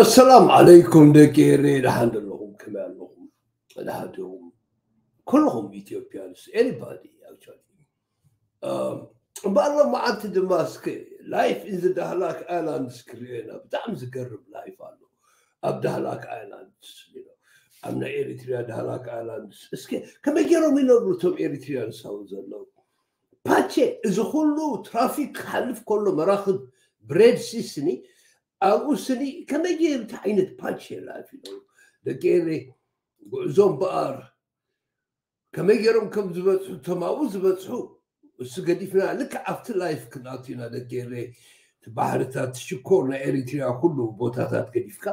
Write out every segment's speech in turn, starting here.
السلام عليكم دكيري لحد لهم كمان لهم لحدهم كلهم اثيوبيانز anybody actually بقى ما عاد دماسك. لايف ان ذا دهلاك ايلاندز كرينا. بتعم زقرب لايف عنه أب دهلاك ايلاندز أمنا اريتريا دهلاك ايلاندز اسكي كما يجروا ينبرتهم اريتريان ساوند زلو باتشي إذا كله ترافيك حلف كله مراخد بريد سيسني ኣብኡ ስኒ ከመይ ጌሩ እቲ ዓይነት ፓንች የላፊ ነው ደገሬ ጉዕዞም በኣር ከመይ ገይሮም ከም ዝበፅሑ እቶም ኣብኡ ዝበፅሑ እሱ ገዲፍና ልክዕ ኣብቲ ላይፍ ክንኣቱ ኢና ደገሬ እቲ ባሕርታት ትሽኮር ናይ ኤሪትሪያ ኩሉ ቦታታት ገዲፍካ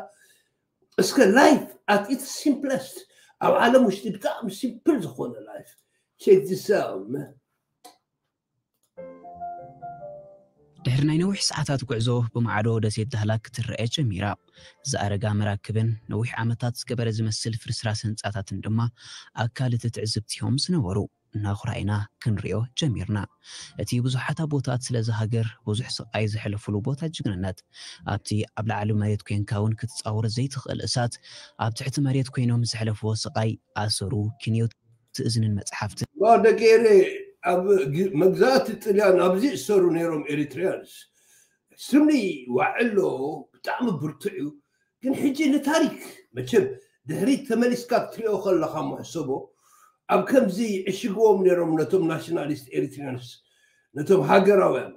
እስከ ላይፍ ኣት ኢት ሲምፕለስት ኣብ ዓለም ውሽጢ ብጣዕሚ ሲምፕል ዝኾነ ላይፍ ቼክ ዚስ ድሕሪ ናይ ነዊሕ ሰዓታት ጉዕዞ ብማዕዶ ደሴት ዳህላክ ክትረአ ጀሚራ ዝኣረጋ መራክብን ነዊሕ ዓመታት ዝገበረ ዝመስል ፍርስራስ ህንፃታትን ድማ ኣካል እቲ ትዕዝብቲዮም ዝነበሩ እናኹራኢና ክንሪኦ ጀሚርና እቲ ብዙሓት ቦታት ስለዚ ሃገር ብዙሕ ስቃይ ዘሕለፍሉ ቦታ ጅግንነት ኣብቲ ኣብ ላዕሊ መሬት ኮንካ እውን ክትፃወሮ ዘይትኽእል እሳት ኣብ ትሕቲ መሬት ኮይኖም ዘሕለፍዎ ስቃይ ኣሰሩ ክንዮ ትእዝንን መፅሓፍትን ደገሬ ኣብ መግዛእቲ ጥልያን ኣብዚ እሰሩ ነይሮም ኤሪትርያንስ ስምኒ ዋዕሎ ብጣዕሚ ብርቱዕ እዩ ግን ሕጂ ንታሪክ መቸም ድሕሪት ተመሊስካ ክትሪኦ ከለካ ምሕሰቦ ኣብ ከምዚ ዕሽግዎም ነይሮም ነቶም ናሽናሊስት ኤሪትርያንስ ነቶም ሃገራውያን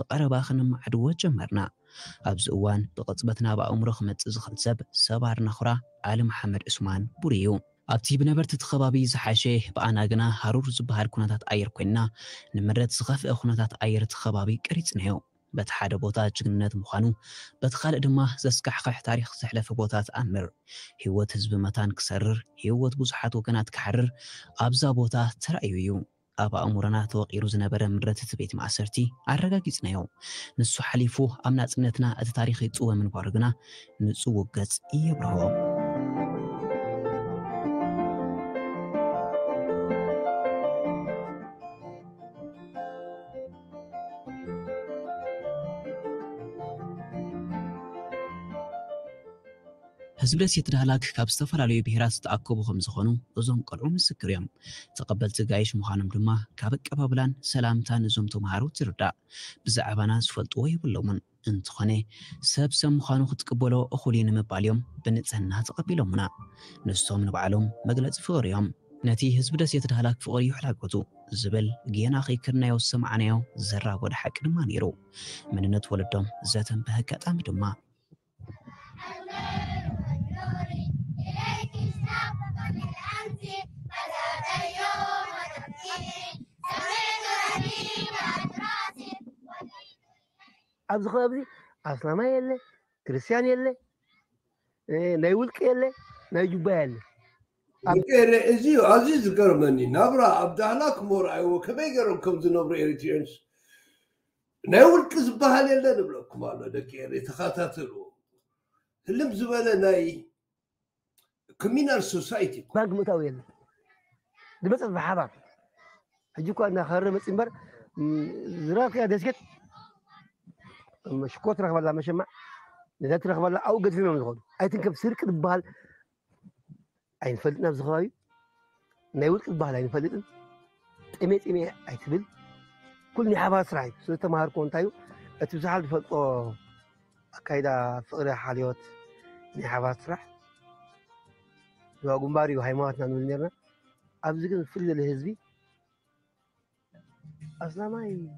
ብቐረባ ክንማዕድዎ ጀመርና ኣብዚ እዋን ብቕፅበት ናብ ኣእምሮ ክመፅእ ዝኽእል ሰብ ሰባር ናኹራ ኣሊ መሓመድ ዑስማን ቡር እዩ ኣብቲ ብነበርቲ እቲ ከባቢ ዝሓሸ ብኣና ግና ሃሩር ዝበሃል ኩነታት ኣየር ኮይንና ንምረት ዝኸፍአ ኩነታት ኣየር እቲ ከባቢ ቀሪፅናዮ በቲ ሓደ ቦታ ጅግንነት ምዃኑ በቲ ካልእ ድማ ዘስካሕካሕ ታሪክ ዘሕለፈ ቦታ ትኣምር ህይወት ህዝቢ መታን ክሰርር ህይወት ብዙሓት ወገናት ክሓርር ኣብዛ ቦታ ተራእዩ እዩ። ኣብ ኣእሙሮና ተወቂሩ ዝነበረ ምረት እቲ ቤት ማእሰርቲ ኣረጋጊፅናዮ ንሱ ሓሊፉ ኣብ ናፅነትና እቲ ታሪክ ይፅወ ምንባሩ ግና ንፁው ገፅ የብርሆ ህዝቢ ደሴት ዳህላክ ካብ ዝተፈላለዩ ብሄራት ዝተኣከቡ ከም ዝኾኑ እዞም ቆልዑ ምስክር እዮም ተቐበልቲ ጋይሽ ምዃኖም ድማ ካብ ኣቀባብላን ሰላምታን እዞም ተምሃሮ ዝርዳእ ብዛዕባና ዝፈልጥዎ የብሎምን እንትኾነ ሰብ ሰብ ምዃኑ ክትቅበሎ እኹል እዩ ንምባል እዮም ብንፅህና ተቐቢሎምና ንሶም ንባዕሎም መግለፂ ፍቕሪ እዮም ነቲ ህዝቢ ደሴት ዳህላክ ፍቕሪ ይሕላገቱ ዝብል ጌና ከይክርናዮ ዝሰማዕናዮ ዘራጎደ ሓቂ ድማ ነይሩ መንነት ወለዶም ዘተን ብኣጋጣሚ ድማ ኣብዚ ከባቢ ኣስላማ የለ ክርስቲያን የለ ናይ ውልቂ የለ ናይ ጁባ የለ ደገሬ እዚ ኣዝዩ ዝገርመኒ ናብራ ኣብ ዳህላክ ሞርኣይዎ ከመይ ገይሮም ከም ዝነብሩ ኤሪትሪያንስ ናይ ውልቂ ዝበሃል የለ ንብለኩም ኣሎ ደገሬ ተኸታተልዎ ህልም ዝበለ ናይ ኮሚናል ሶሳይቲ ባንክ ምእታዊ የለ ዝመፀት ብሓባር ሕጂ እኳ እናኸረ መፂ እምበር ዝረክያ ደስኬት مشكوت رغبة لا مشمع ذات رغبة لا أو قد في من الغد أي تنكب سيرك بال نفلتنا فلتنا ما نايولك بال اي فلتن إميت إمي أي تبل كل نحابة سرعي. سلطة مهار كون تايو. أتبزحال بفلطو أكايدا فقرة حاليوت. نحابة سرح وأقوم باريو هايماتنا نقول نيرنا. أبزقن فلل الهزبي أصلا ما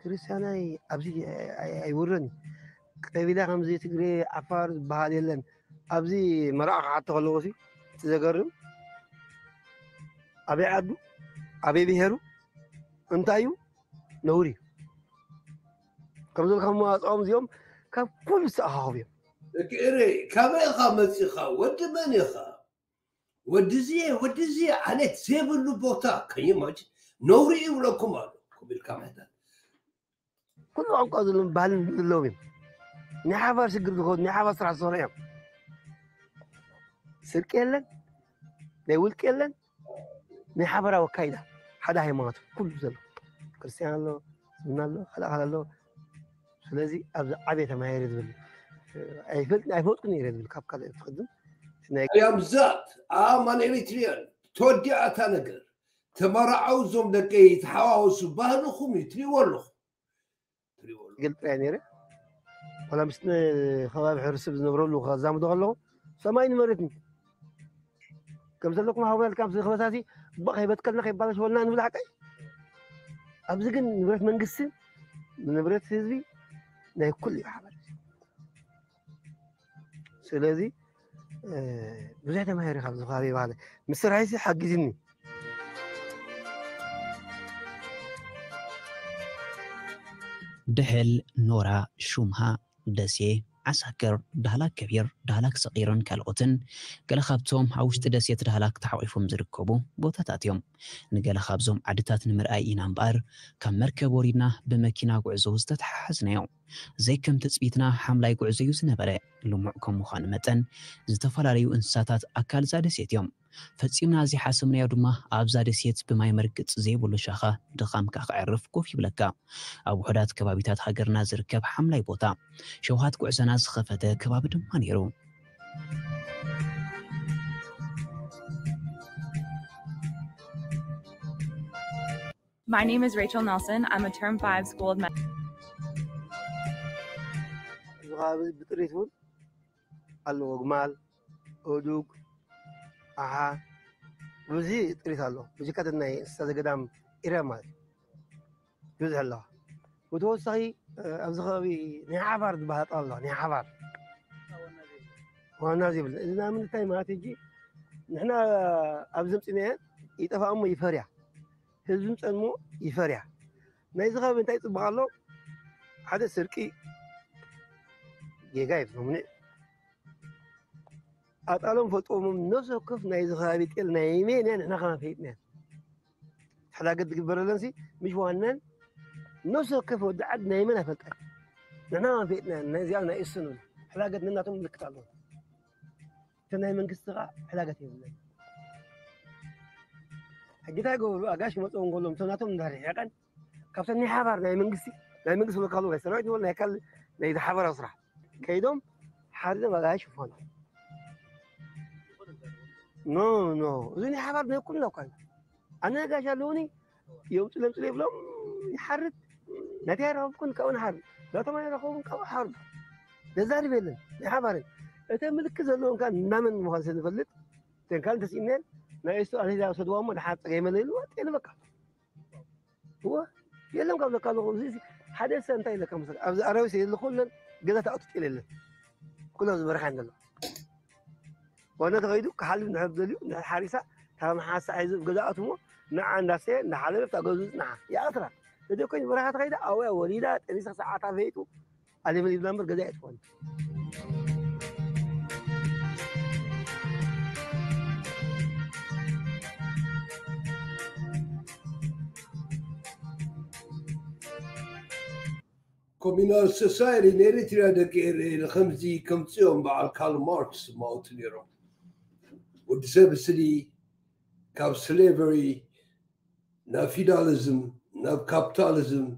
ክርስቲያናይ ኣብዚ ኣይውርን ቀቢላ ከምዚ ትግሬ ዓፋር ዝበሃል የለን ኣብዚ መርዓ ክዓተ ከለዎ ሲ እቲ ዘገርም ኣበይ ዓዱ ኣበይ ብሄሩ እንታይ እዩ ነውሪ እዩ ከምዞም ከም መዋፅኦም እዚኦም ካብ ኩሉ ዝተኣኻኸቡ እዮም ደገሬ ካበይ ኢኻ መፂኻ ወዲ መን ኢኻ ወዲ እዝየ ወዲ እዝየ ዓሌት ዘይብሉ ቦታ ከይማጅ ነውሪ ይብለኩም ኣሎ ክብልካ ምሕታት ኩሉ ቋንቋ ዘለዎም ባህልን ዘለዎም እዮም ናይ ሓባር ሽግር ዝኸዱ ናይ ሓባር ስራሕ ዝሰርሑ እዮም ስርቂ የለን ናይ ውልቂ የለን ናይ ሓበራዊ ኣካይዳ ሓደ ሃይማኖት ኩሉ ዘሎ ክርስቲያን ኣሎ እስልምና ኣሎ ካልእ ካል ኣሎ ስለዚ ኣብዚ ዓብየ ተማሂረ ዝብል ኣይፈልጥን እየ ዝብል ካብ ካልእ ትቅድም ናይ እያ ምዛት ኣማን ኤሪትሪያን ተወዲኣታ ነገር ተመራዓው እዞም ደቂ ተሓዋወሱ ባህልኹም እዩ ትሪእዎ ኣለኹም ትሪእዎ ኣለኹም ግልጥ እያ ነይረ ዋላ ምስ ከባቢ ሕብረተሰብ ዝነብረሉ ከዛምዶ ከለኹ ሰማይ ንመሬትን ከም ዘለኩም ሃበልካ ምስ ክበታሲ ባ ከይበትከልና ከይባላሸወልና ንብል ሓቀይ ኣብዚ ግን ንብረት መንግስትን ንብረት ህዝቢ ናይ ኩል እዩ ሓበል ስለዚ ብዙሕ ተማሂረ ካብዚ ከባቢ ባህለ ምስ ስራሒሲ ሓጊዝኒ ድሕል ኖራ ሹምሃ ደሴ ዓሳከር ዳህላክ ከቢር ዳህላክ ሰቂርን ካልኦትን ገለ ካብቶም ኣብ ውሽጢ ደሴት ዳህላክ ተሓቂፎም ዝርከቡ ቦታታት እዮም። ንገለ ካብዞም ዓድታት ንምርኣይ ኢና እምበኣር ካብ መርከብ ወሪድና ብመኪና ጉዕዞ ዝተተሓሓዝናዮ ዘይከም ተፅቢትና ሓምላይ ጉዕዞ እዩ ዝነበረ ልሙዕ ከም ምዃኑ መጠን ዝተፈላለዩ እንስሳታት ኣካል ዛ ደሴት እዮም ፈፂምና ዘይሓሰብናዮ ድማ ኣብዛ ደሴት ብማይ መርግፅ ዘይብሉ ሻኻ ድኻምካ ክዕርፍ ኮፍ ይብለካ ኣብ ውሕዳት ከባቢታት ሃገርና ዝርከብ ሓምላይ ቦታ ሸውሃት ጉዕዞና ዝኸፈተ ከባቢ ድማ ነይሩ My name is Rachel Nelson. I'm a Term 5 School of Medicine. እዚ ከባቢ ብጥሪት እውን ኣለዎ ግማል እዱግ ኣሓ ብዙ ጥሪት ኣሎ ብጅካት ናይ እንስሳ ዘገዳም ኢረ ማለት እዩ ብዙሕ ኣለዋ ብተወሳኺ ኣብዚ ከባቢ ናይ ሓባር ዝበሃል ጣል ኣለዋ ናይ ሓባር ዋና ዘይብለ እዚ ናብ ምንታይ ማለት ሕጂ ንሕና ኣብዚ ምፅና ይጠፋ እሞ ይፈርያ ህዝቢ ፀንሞ ይፈርያ ናይዚ ከባቢ እንታይ ይፅበቕ ኣሎ ሓደ ስርቂ ጌጋ ይብሎምኒ ኣጣሎም ፈጥሞም ነፍሲ ወከፍ ናይዚ ከባቢ ጤል ናይ መን እያ ንሕና ከማ ፈይጥና እያ ሕዳገት ዝግበረለን ምሽ ዋናን ነፍሲ ወከፍ ወዲ ዓዲ ናይ መን ኣይፈልጣን ንሕና ከማ ፈይጥና እያ ናይዚኣ ናይ እሱ ንብል ሕዳገት ነናቶም ምልክት ኣለዎ እቲ ናይ መንግስቲ ከዓ ሕዳገት የብለን ሕጊታ ይገብሩ ኣጋሽ መፅኦም ከሎም እቶም ናቶም እንዳርሕቀን ካብቶም ናይ ሓባር ናይ መንግስቲ ናይ መንግስቲ ብለካሉ ናይ ሰራዊት ይበል ናይ ካል ናይ ሓበራዊ ስራሕ كيدوم حارد magaasha fuhan no نو zuni habar ne kullu kan ana gasha luni يوم تلم تلم لهم يحرد نتيجة ربكن كون حرب. لا تما يرخون كون حرب. ده بيلن يحبرن أنت ملك زلون كان نامن مخالسين فلت. تين كان تسينين نايستو أنا إذا أصدوا أمو لحد قيمة ليلو أتين بكا هو؟ يلم قبل كانوا خمسين حدث أنت إلى كم سنة أروي سيد لخلن. قضت أوتتي لله كلهم زبرخ عندنا. وأنا تغيدو كحال نحب دليو نحارسة تام حاسة عايز قضاء أتمو نعم ناسي نحالي بتاقوزوز نعم يا أترى لديو كان برخات غيدا أوي وليدا تنسى ساعة فيتو ألي من الإبلامبر قضاء أتواني Communal Society'nin Eritre'deki خمسي كمتسيون مع كارل ماركس ماوتنيرو ودسب سلي كاب سليفري ناب فيداليزم ناب كابيتاليزم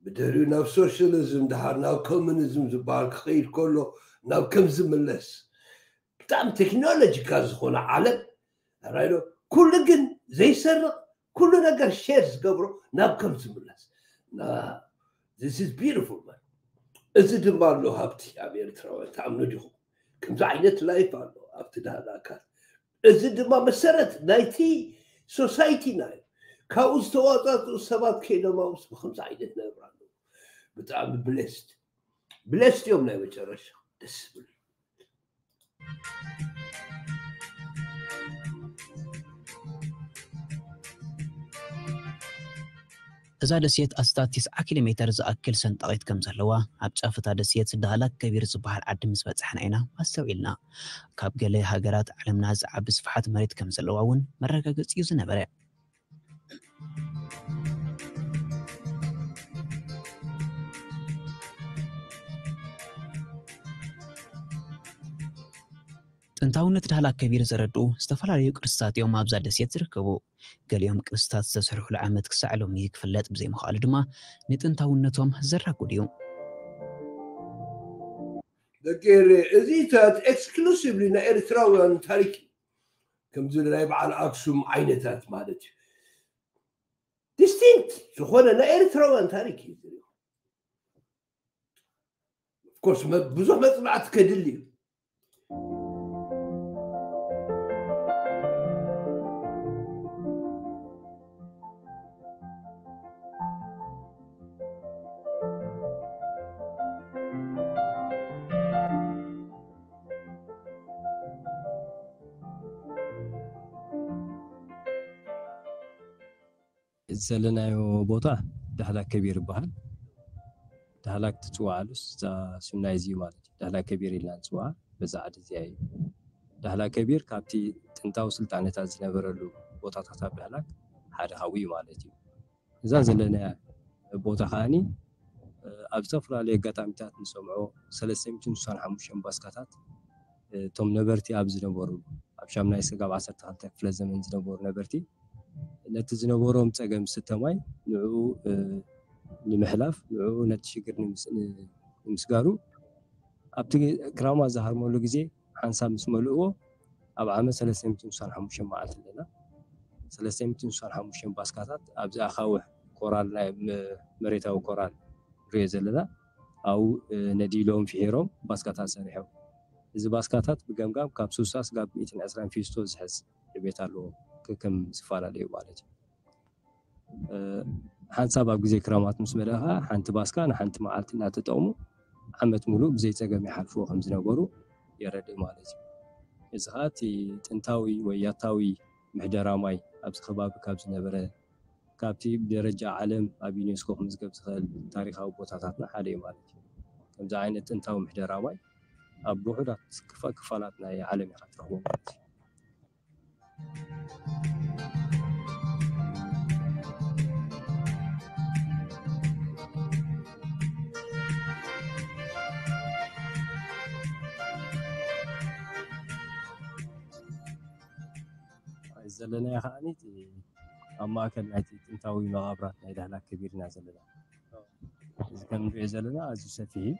بدهرو ناب سوشياليزم دحر ناب كومونيزم زبال خير كله ناب كم زملس بتعم تكنولوجي كازخونا عالم رايلو كل جن زي سرق كل نجار شيرز قبره ناب كم زملس ناب ሼር ዝገብሮ ናብ ከም ዝምለስ This is beautiful man. እዚ ድማ ኣሎ ሃብቲ ኣብ ኤርትራውያን ተኣምኑ ዲኹም ከምዚ ዓይነት ላይፍ ኣሎ ኣብቲ ዳህላ ኣካል እዚ ድማ መሰረት ናይቲ ሶሳይቲና እዩ ካብኡ ዝተዋፃፅኡ ሰባት ከይዶም ኣብስ ብከምዚ ዓይነት ነብር ኣለዉ ብጣዕሚ ብሌስት ብሌስት እዮም ናይ መጨረሻ ደስ ዝብል እዛ ደሴት ኣስታት 90 ኪሎ ሜትር ዝኣክል ሰንጠቒት ከም ዘለዋ ኣብ ጫፍታ ደሴት ዳህላክ ከቢር ዝበሃል ዓዲ ምስ በፅሕና ኢና ማሰብ ካብ ገለ ሃገራት ዓለምና ዝዓቢ ስፍሓት መሬት ከም ዘለዋ እውን መረጋገፂ እዩ ዝነበረ ጥንታውነት ዳህላክ ከቢር ዘረድኡ ዝተፈላለዩ ቅርስታት እዮም ኣብዛ ደሴት ዝርከቡ። ገሊኦም ቅርስታት ዝተሰርሑሉ ዓመት ክሳዕ ሎሚ ክፍለጥ ብዘይምኽኣሉ ድማ ንጥንታውነቶም ዘራጉድ እዩ ደገር እዚታት ኤክስክሉሲቭሊ ናይ ኤርትራውያን ታሪክ ከምዚ ናይ በዓል ኣክሱም ዓይነታት ማለት እዩ። ዲስቲንክት ዝኾነ ናይ ኤርትራውያን ታሪክ እዩ ኮርስ ብዙሕ መፅናዕቲ ከድሊ እዩ ዘለናዮ ቦታ ዳህላክ ከቢር ይበሃል። ዳህላክ ትፅዋዓሉስ እዛ ሱና እዚ እዩ ማለት እዩ። ዳህላክ ከቢር ኢልና ንፅዋዓ በዛ ዓዲ እዚኣ እዩ። ዳህላክ ከቢር ካብቲ ጥንታዊ ስልጣነታት ዝነበረሉ ቦታታት ኣብ ዳህላክ ሓደ ካብኡ እዩ ማለት እዩ። እዛ ዘለናያ ቦታ ከዓኒ ኣብ ዝተፈላለዩ ኣጋጣሚታት ንሰምዖ 365 ባስካታት እቶም ነበርቲ ኣብ ዝነበሩ ኣብ ሻምናይ ስጋብ 12 ክፍለ ዘመን ዝነበሩ ነበርቲ ነቲ ዝነበሮም ፀገም ስተማይ ንዕኡ ንምሕላፍ ንዕኡ ነቲ ሽግር ንምስጋሩ ኣብቲ ክራማ ዝሃርመሉ ግዜ ሓንሳብ ምስ መልእዎ ኣብ ዓመት 365 መዓልቲ ኣለና። 365 ባስካታት ኣብዚ ኣኻውሕ ኮራል ናይ መሬታዊ ኮራል ንሪኦ ዘለና ኣብኡ ነዲሎም ፍሒሮም ባስካታት ሰሪሖም። እዚ ባስካታት ብገምጋም ካብ 60 ስጋብ 120 ፊስቶ ዝሕዝ ዕቤት ኣለዎ ከከም ዝተፈላለዩ ማለት እዩ ሓንሳብ ኣብ ግዜ ክረማት ምስ መለኻ ሓንቲ ባስካ ንሓንቲ መዓልቲ እናተጠቕሙ ዓመት ሙሉእ ብዘይ ፀገም ይሓልፍዎ ከም ዝነበሩ የረድእ ማለት እዩ። እዚ ከዓ እቲ ጥንታዊ ወይ ያታዊ ምሕደራ ኣብዚ ከባቢ ካብ ዝነበረ ካብቲ ብደረጃ ዓለም ኣብ ዩኔስኮ ክምዝገብ ዝኽእል ታሪካዊ ቦታታትና ሓደ እዩ ማለት እዩ። ከምዚ ዓይነት ጥንታዊ ምሕደራ ኣብ ውሑዳት ክፋላት ናይ ዓለም ኢኻ ትረኽቦ ማለት እዩ ዘለናዮ ከዓኒ ኣብ ማእከል ናይቲ ጥንታዊ መቃብራት ናይ ዳህላክ ከቢር ኢና ዘለና እዚ ከም ንሪኦ ዘለና ኣዝዩ ሰፊሕ እዩ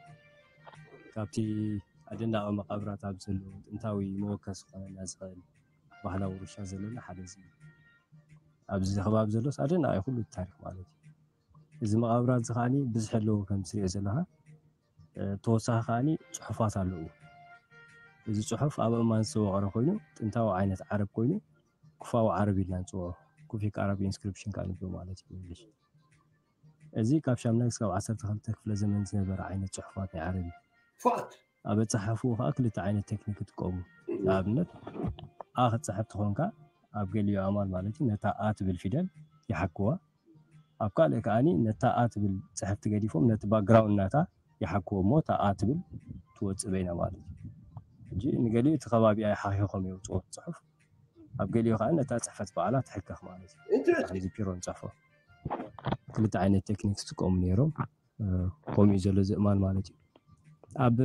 ካብቲ ኣደናቂ መቃብራት ኣብ ዘለዉ ጥንታዊ መወከሲ ክኾነና ዝኽእል ባህላዊ ውርሻ ዘለና ሓደ እዚ እዩ። ኣብዚ ከባቢ ዘሎስ ኣደናቂ ኩሉ ታሪክ ማለት እዩ። እዚ መቃብራት እዚ ከዓኒ ብዙሕ ኣለዎ ከም ትሪኦ ዘለካ ተወሳኺ ከዓኒ ፅሑፋት ኣለዎ እዚ ፅሑፍ ኣብ እማን ዝተወቀረ ኮይኑ ጥንታዊ ዓይነት ዓረብ ኮይኑ ኩፋዊ ዓረብ ኢልና ንፅውዖ ኩፊክ ዓረብ ኢንስክሪፕሽን ከዓ ንብሎ ማለት እዩ እንግሊሽ እዚ ካብ ሻምናይ ክሳብ 12 ክፍለ ዘመን ዝነበረ ዓይነት ፅሑፋት ናይ ዓረብ እዩ። ኣብ ኣፀሓፍኡ ከዓ ክልተ ዓይነት ቴክኒክ ይጥቀሙ። ንኣብነት ኣ ክትፅሕፍ ትኾንካ ኣብ ገሊኡ ኣማን ማለት እዩ ነታ ኣ ትብል ፊደል ይሓክዋ ኣብ ካልእ ከዓኒ ነታ ኣ ትብል ፅሕፍቲ ገዲፎም ነቲ ባክግራውንድ ናታ ይሓክዎ እሞ እታ ኣ ትብል ትወፅእ በይና ማለት እዩ ሕጂ ንገሊኡ እቲ ከባቢኣ ይሓኺኾም የውፅኦ ፅሑፍ ኣብ ገሊኡ ከዓ ነታ ፅሕፈት በዓላ ትሕከኽ ማለት እዩ ኢንትረስቲንግ ከምዚ ፒሮ ንፀፎ ክልተ ዓይነት ቴክኒክ ዝጥቀሙ ነይሮም ከምኡ ዘሎ ዝእማን ማለት እዩ ኣብ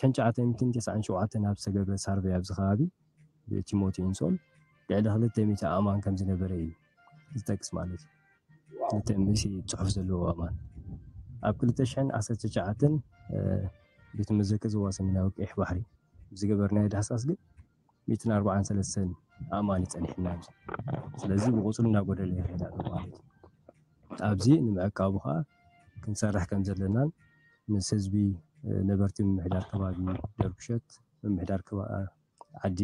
1997 ኣብ ዝተገብረ ሳርቨይ ኣብዚ ከባቢ ብቲሞቲ ኢንሶል ልዕሊ ክልተ ሚእቲ ኣእማን ከም ዝነበረ እዩ ዝጠቅስ ማለት እዩ ክልተ ምእሲ ፅሑፍ ዘለዎ ኣእማን ኣብ 2019 ቤት መዘክር ዞባ ሰሜናዊ ቀይሕ ባሕሪ ዝገበርናዮ ዳህሳስ ግን 143 ኣእማን ይፀኒሕና ኣብዚ ስለዚ ብቁፅሪ እናጎደለ ይኸይድ ኣሎ ማለት እዩ ኣብዚ ንምዕቃቡ ከዓ ክንሰርሕ ከም ዘለናን ምስ ህዝቢ ነበርቲ ምምሕዳር ከባቢ ደርብሸት ምምሕዳር ከባ- ዓዲ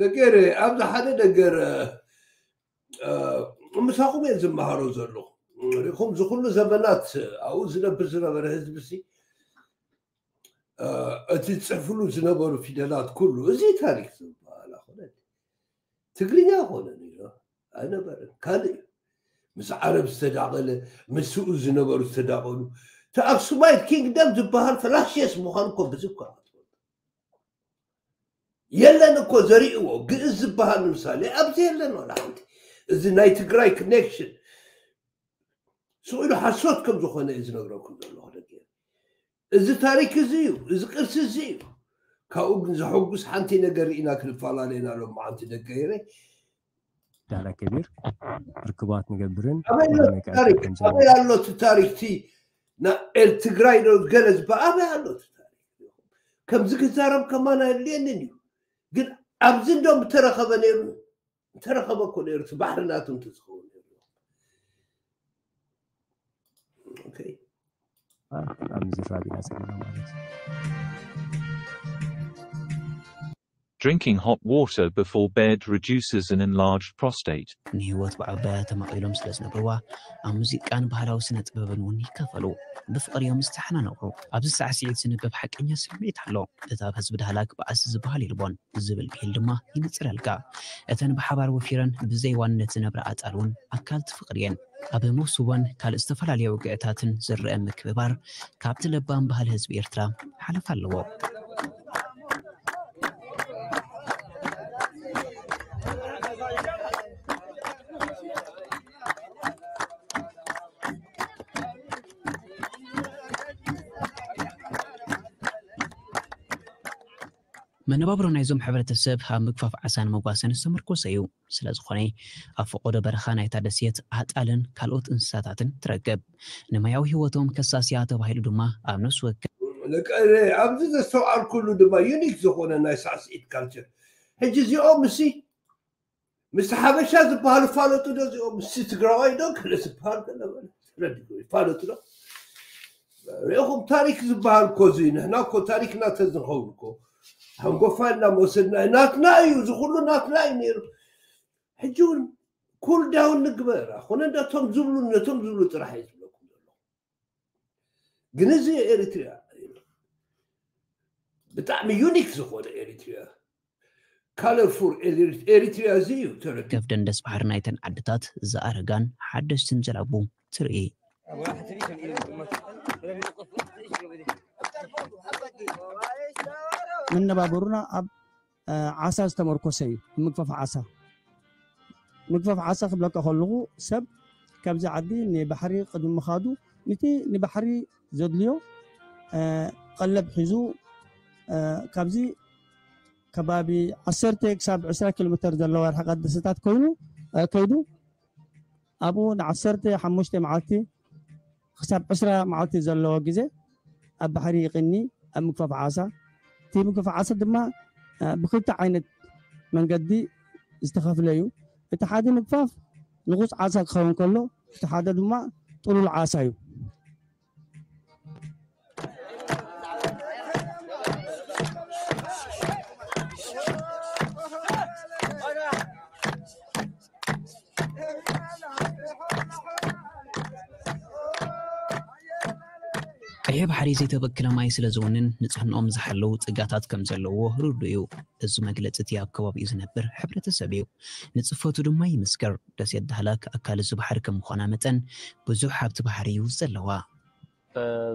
ደገር ኣብዚ ሓደ ነገር ምሳኹም እየ ዝመሃሮ ዘለኹ ሪኹም ዝኩሉ ዘመናት ኣብኡ ዝነብር ዝነበረ ህዝቢ ሲ እቲ ዝፅሕፍሉ ዝነበሩ ፊደላት ኩሉ እዚ ታሪክ ዝበሃል ኣይኮነን ትግርኛ እዩ ኣይነበረን ካልእ እዩ። ምስ ዓረብ ዝተዳቐለ ምስኡ ዝነበሩ ዝተዳቐሉ እቲ ኣክሱማይት ኪንግደም ዝበሃል ፈላሽየስ ምዃኑ እኳ ትፈልጡ የለን እኮ ዘሪእዎ ግእዝ ዝበሃል ንምሳሌ ኣብዚ የለን ወላ ሓንቲ እዚ ናይ ትግራይ ኮኔክሽን ስኢሉ ሓሶት ከም ዝኾነ እዩ ዝነግረኩም ዘለኹ ደገ እዚ ታሪክ እዚ እዩ እዚ ቅርሲ እዚ እዩ ካብኡ ግን ዘሐጉስ ሓንቲ ነገር ኢና ክንፈላለየና ሎ መዓንቲ ደገይረ ዳህላ ከቢር ርክባት ንገብርን ኣበይ ኣሎ እቲ ታሪክ ኣበይ ኣሎ እቲ ታሪክ እቲ ና- ኤር- ትግራይ ዶ ገለ ዝበ ኣበይ ኣሎ እቲ ታሪክ ከምዚ ክዛረብ ከማና የድልየንን እዩ ግን ኣብዚ እንዶም ተረኸበ ነይሩ ተረኸበ እኮ ነይሩ እቲ ባሕሪ ናቶም እንተዝኸውን ነይሩ ኦኬ ኣብ ምዝራብ ኢና ዘለና ማለት እዩ Drinking hot water before bed reduces an enlarged prostate. ንህይወት ብዓበያ ተማቒሎም ስለ ዝነብርዋ ኣብ ሙዚቃን ባህላዊ ስነ ጥበብን እውን ይከፈሉ ብፍቕሪ እዮም ዝተሓናነቑ ኣብዚ ሳዕስዒት ዝንበብ ሓቀኛ ስምዒት ኣሎ እታ ኣብ ህዝቢ ዳህላክ በኣሲ ዝበሃል ይልቦን ዝብል ብሂል ድማ ይንፅረልካ እተን ብሓባር ወፊረን ብዘይዋንነት ዝነብራ ኣጣል እውን ኣካልቲ ፍቕሪ እየን ኣብ መሱቦን ካልእ ዝተፈላለዩ ውግዕታትን ዝርአ ምክብባር ካብቲ ለባም ባህሊ ህዝቢ ኤርትራ ሓለፍ ኣለዎ መነባብሮ ናይዞም ሕብረተሰብ ኣብ ምግፋፍ ዓሳን መጓሰን ዝተመርኮሰ እዩ ስለ ዝኾነ ኣብ ፈቆዶ በረኻ ናይታ ደሴት ኣጣልን ካልኦት እንስሳታትን ትረክብ ንማያዊ ህይወቶም ከሳስያ ተባሂሉ ድማ ኣብ ነፍሲ ወከፍ ኣብዚ ዘስተውዓልኩሉ ድማ ዩኒክ ዝኾነ ናይ ሳዕስዒት ካልቸር ሕጂ እዚኦም ምሲ ምስ ሓበሻ ዝበሃሉ ፋለጡ ዶ እዚኦም ምስ ትግራዋይ ዶ ክለ ዝበሃል ይፋለጡ ዶ ሪኢኹም ታሪክ ዝበሃል ኮ እዚ ንሕና ኮ ታሪክና ተዝንኸውን ኮ ሃንጎፋ እናመወሰድና ናትና እዩ እዚ ኩሉ ናትና እዩ ነይሩ። ሕጂ እውን ኩል ዳውን ንግበር። ኣኾነ እንዳቶም ዝብሉ ነቶም ዝብሉ ጥራሕ እዩ ዝብለኩም ዘሎ። ግን እዚ ኤሪትርያ ብጣዕሚ ዩኒክ ዝኾነ ኤሪትርያ ካለርፉር ኤሪትርያ እዚ እዩ ተረኪብ ከፍ ደንደስ ባሕሪ ናይተን ዓድታት ዝኣረጋን ሓደስትን ዘላቡ ትርኢ መነባበሩና ኣብ ዓሳ ዝተመርኮሰ እዩ ምግፋፍ ዓሳ ምግፋፍ ዓሳ ክብለካ ከለኹ ሰብ ካብዚ ዓዲ ንባሕሪ ቅድሚ ምኻዱ ነቲ ንባሕሪ ዘድልዮ ቀለብ ሒዙ ካብዚ ከባቢ 10 ክሳብ 20 ኪሎ ሜተር ዘለዋ ርሕቀት ደሰታት ኮይኑ ከይዱ ኣብኡ ን15 መዓልቲ ክሳብ 20 መዓልቲ ዘለዎ ግዜ ኣብ ባሕሪ ይቕኒ ኣብ ምግፋፍ ዓሳ تي مكفى عصر دما آه، بخلت عينت من قدي استخاف ليو. اتحاد مكفاف نغوص عصا خون كله اتحاد دما طول العصايو ቀይሕ ባሕሪ ዘይተበክለ ማይ ስለ ዝውንን ንፅህንኦም ዝሓለዉ ፅጋታት ከም ዘለዎ ርዱ እዩ እዚ መግለፂ እቲ ኣብ ከባቢኡ ዝነብር ሕብረተሰብ እዩ ንፅፈቱ ድማ ይምስክር ደሴት ዳህላክ ኣካል እዚ ባሕሪ ከም ምዃና መጠን ብዙሕ ሃብቲ ባሕሪ እዩ ዘለዋ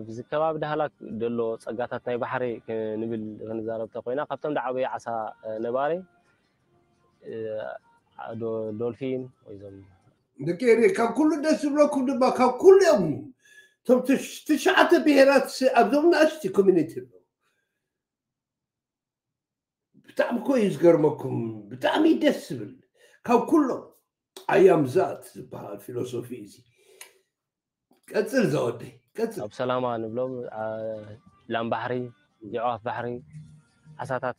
ብዚ ከባቢ ዳህላክ ደሎ ፀጋታት ናይ ባሕሪ ክንብል ክንዛረብ ተኮይና ካብቶም ዳዓበየ ዓሳ ነባሪ ዶልፊን ወይዞም ደቂ ካብ ኩሉ ደስ ዝብለኩም ድማ ካብ ኩሉ እዮም እቶም ትሽዓተ ብሄራት ኣብዞም ናእሽቲ ኮሚኒቲ ኣለዉ ብጣዕሚ ኮ እዩ ዝገርመኩም ብጣዕሚ ደስ ዝብል ካብ ኩሎም ኣያምዛት ዝበሃል ፊሎሶፊ እዚ ቀፅል ዘወደይ ቀፅል ኣብ ሰላማ ንብሎም ላም ባሕሪ የዕዋፍ ባሕሪ ዓሳታት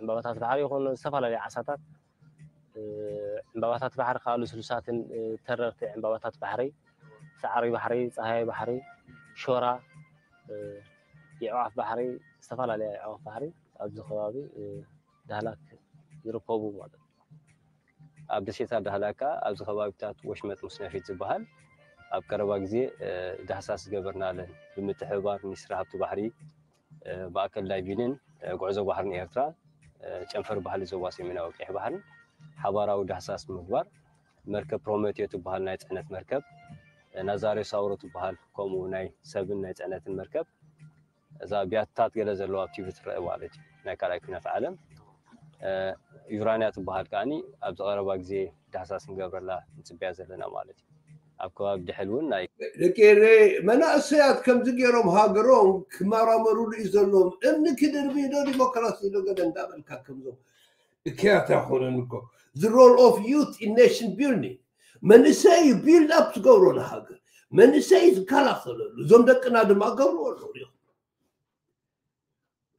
ዕምባባታት ባሕሪ ይኹኑ ዝተፈላለዩ ዓሳታት ዕምባባታት ባሕሪ ካልእ ልስሉሳትን ተረርቲ ዕምባባታት ባሕሪ ሳዕሪ ባሕሪ ፀሃይ ባሕሪ ሾራ የዕዋፍ ባሕሪ ዝተፈላለየ የዕዋፍ ባሕሪ ኣብዚ ከባቢ ዳህላክ ይርከቡ ማለት እዩ። ኣብ ደሴታት ዳህላካ ኣብዚ ከባቢታት ወሽመጥ ሙስነፊት ዝበሃል ኣብ ቀረባ ግዜ ዳህሳስ ዝገበርናለን ብምትሕብባር ሚኒስትሪ ሃብቲ ባሕሪ ማእከል ላይቢንን ጉዕዞ ባሕርን ኤርትራ ጨንፈር ባህሊ ዞባ ሰሜናዊ ቀይሕ ባሕርን ሓባራዊ ዳህሳስ ምግባር መርከብ ፕሮሜቴዮ ትበሃል ናይ ፅዕነት መርከብ ናዛሬ ሳውሮ ትበሃል ከምኡ ናይ ሰብን ናይ ፅዕነትን መርከብ እዛ ቢያትታት ገለ ዘለዋ ቲቪ ትረአ ማለት እዩ። ናይ ካልኣይ ኩናት ዓለም። ዩራንያ ትበሃል ከዓኒ ኣብ ዝቐረባ ግዜ ዳህሳስ ንገብረላ ንፅበያ ዘለና ማለት እዩ። ኣብ ከባቢ ድሕል እውን ናይ ደቂ መናእሰያት ከምዚ ገይሮም ሃገሮም ክመራመሩሉ እዩ ዘለዎም። እምኒ ክድርቢ ዶ ዲሞክራሲ ዶ ገለ እንዳበልካ ከምዞም? እክያት ኣይኮነን እኮ። Role of youth in nation building መንእሰይ ቢልድ ኣፕ ዝገብሮ ንሃገር መንእሰይ ዝከላኸለሉ እዞም ደቅና ድማ ገብርዎ ኣለዉ ሪኹም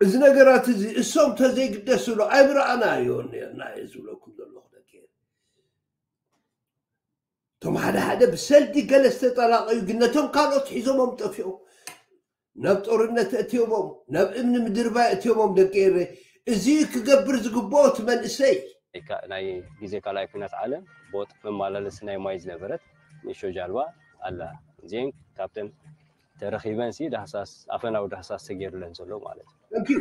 እዚ ነገራት እዚ እሶም ተዘይግደስሉ ኣይብረኣናዮን ነርና እየ ዝብለኩም ዘለኹ ደቂ እቶም ሓደ ሓደ ብሰልዲ ገለ ዝተጠላቀዩ ግን ነቶም ካልኦት ሒዞሞም ጠፊኦም ናብ ጦርነት እትዮሞም ናብ እምኒ ምድርባይ እትዮሞም ደቂ ኤረ እዚ ክገብር ዝግብኦ እቲ መንእሰይ ካ- ናይ ግዜ ካልኣይ ኩናት ዓለም ቦጥ መመላለሲ ናይ ማይ ዝነበረት ንእሾ ጃልባ ኣላ። እዚአን ካብተን ተረኺበን ሲ ዳህሳስ ኣፈናዊ ዳህሳስ ተገይሩለን ዘሎ ማለት እዩ።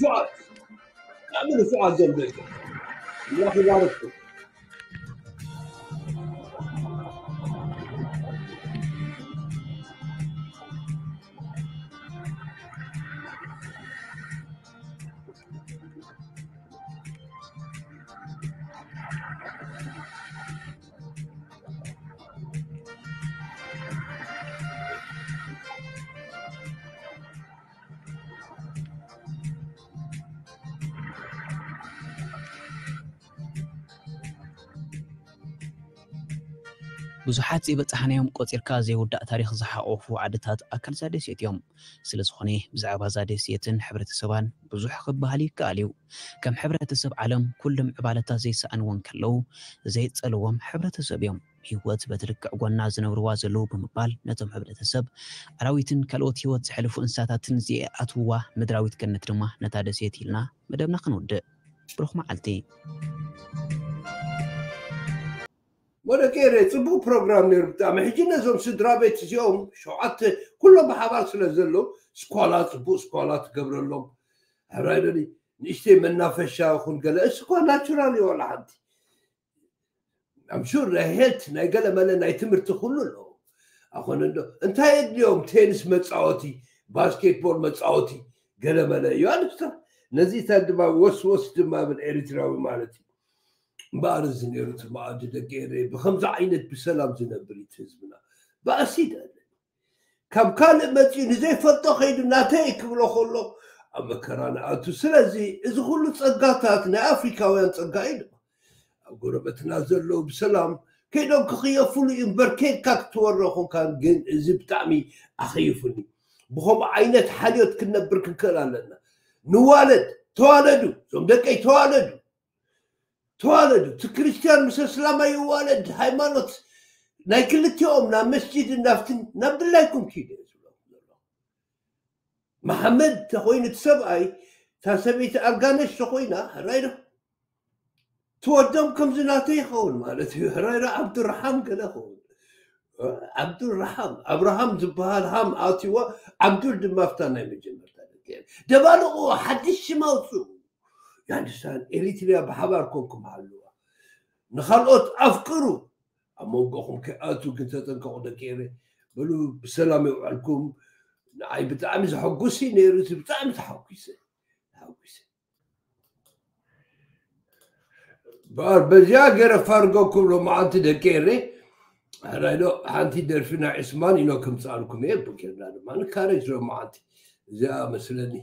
ሹዓት ብጣዕሚ ሹዓት ዘሎ ረኪባ ብዙሓት ዘይበፃሕናዮም ቆፂርካ ዘይውዳእ ታሪክ ዝሓቆፉ ዓድታት ኣካል እዛ ደሴት እዮም ስለዝኾነ ብዛዕባ እዛ ደሴትን ሕብረተሰባን ብዙሕ ክበሃል ይከኣል እዩ ከም ሕብረተሰብ ዓለም ኩሎም ዕባለታት ዘይሰኣንዎን ከለዉ ዘይፀልዎም ሕብረተሰብ እዮም ሂወት በቲ ልክዕ ጎና ዝነብርዋ ዘለዉ ብምባል ነቶም ሕብረተሰብ ኣራዊትን ካልኦት ሂወት ዘሕልፉ እንስሳታትን ዝኣትውዋ ምድራዊት ገነት ድማ ነታ ደሴት ኢልና መደብና ክንውድእ ብሩኽ መዓልቲ ሞደቀይረ ፅቡቅ ፕሮግራም ነይሩ ብጣዕሚ ሕጂ ነዞም ስድራ ቤት እዚኦም ሸውዓተ ኩሎም ብሓባር ስለ ዘለው ስኳላ ፅቡቅ ስኳላ ትገብረሎም ሕራይ ደሊ ንእሽተይ መናፈሻ ይኹን ገለ። እስ ናቹራል እዩ ዋላ ሓንቲ ኣምሹር ናይ ናይ ገለ መለ ናይ ትምህርቲ ኩሉ ኣሎ ኣኾነ ዶ እንታይ የድልዮም ቴኒስ መፃወቲ ባስኬትቦል መፃወቲ ገለ መለ እዩ። ኣንስታ ነዚታት ድማ ወስ ወስ ድማ ብል ኤርትራዊ ማለት እዩ بارزنێرت مادە دەگەێرێ بخەمز عینەت بسەلام زنەبری تزمنا باسی کەمکان مەچی نزەی فەتەخەید ناتەیە کبلۆ خۆلۆ ئەمە کەرانە ئاتو سرەزی ئزغول چەگا تاکنە ئەفریکاویان چەگایە گۆرە بەتنازر لەو بسەلام كيلو كخيا فولي بركي كاك تورخون كان جن زب تعمي أخي فولي بهم عينة حالية كنا بركن كلا لنا نوالد توالدو. ثم دك أي ተዋለዱ እዞም ደቀይ ተዋለዱ ተዋለዱ እቲ ክርስቲያን ምስ እስላማይ ይዋለድ ሃይማኖት ናይ ክልቲኦም ናብ መስጂድ ናብትን ናብ ድላይኩም ኪዱ እየ ዝብለኩም ዘሎ መሓመድ ተኮይኑ እቲ ሰብኣይ እታ ሰበይቲ ኣርጋነሽ ተኮይና ሕራይዶ ትወዶም ከምዚ ናተይ ይኸውን ማለት እዩ ሕራይዶ ዓብዱራሓም ገለ ኸውን ዓብዱራሓም ኣብርሃም ዝበሃል ሃም ኣትይዎ ዓብዱል ድማ ፍታ ናይ መጀመርታ ደቂ እያ። ደባልቑ ሓድሽ ሽማ ውፅኡ يعني یعنیستان ئێریتریا بە حەبار کۆکم هەلووە نخەڵۆت ئەفکر و ئەمەگە خۆم کە ئەتو گتەتن کە خۆدەکێرێ بلو بسەلامی ئەلکوم ئای بتعمز حقوسی نێروتی بتعمز حقیسە حقیسە بار بەزیا گەرە فەرگۆ کوڕۆ معتی دەکێرێ هەرایلۆ هەنتی دەرفنا عیسمانی نۆ کەم چاکم إيه؟ ێ بکردانمان کارێک ڕۆ معتی زیا مەسلەنی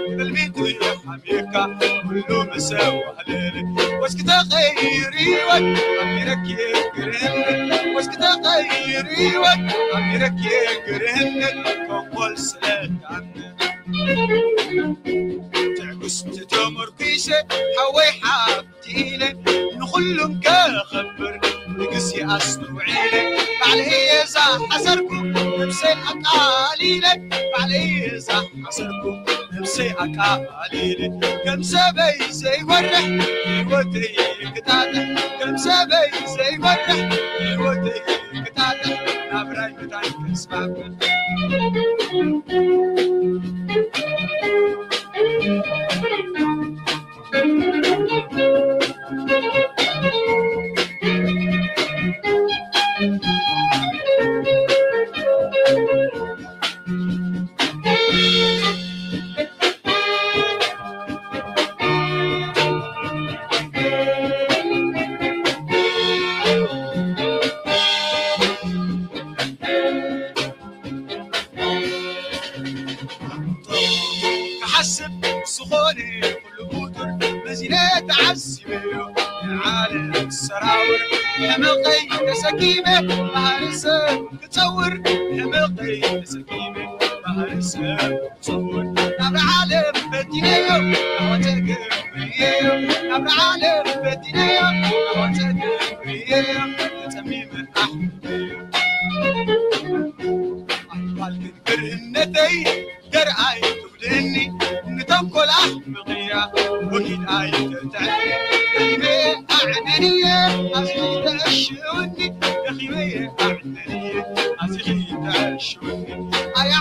الشوكة كله مساوي حلالي واش كدا غيري وك أميرك يقرهنك واش كدا غيري وك أميرك يقرهنك كوكول سلاك عنك تعبس تتمر كيشة حوي حابتيلة نخل مكا خبر نقسي أصنو عيلة على هي زا حزركم نمسي حق ነፍሴ አቃሊል ከምሰበይ ዘይወርሕ ሕይወተይ ክታተ ከምሰበይ ዘይወርሕ ሕይወተይ ክታተ ናብራይ ምታይ ተስፋፍል aquí me تعشوني أي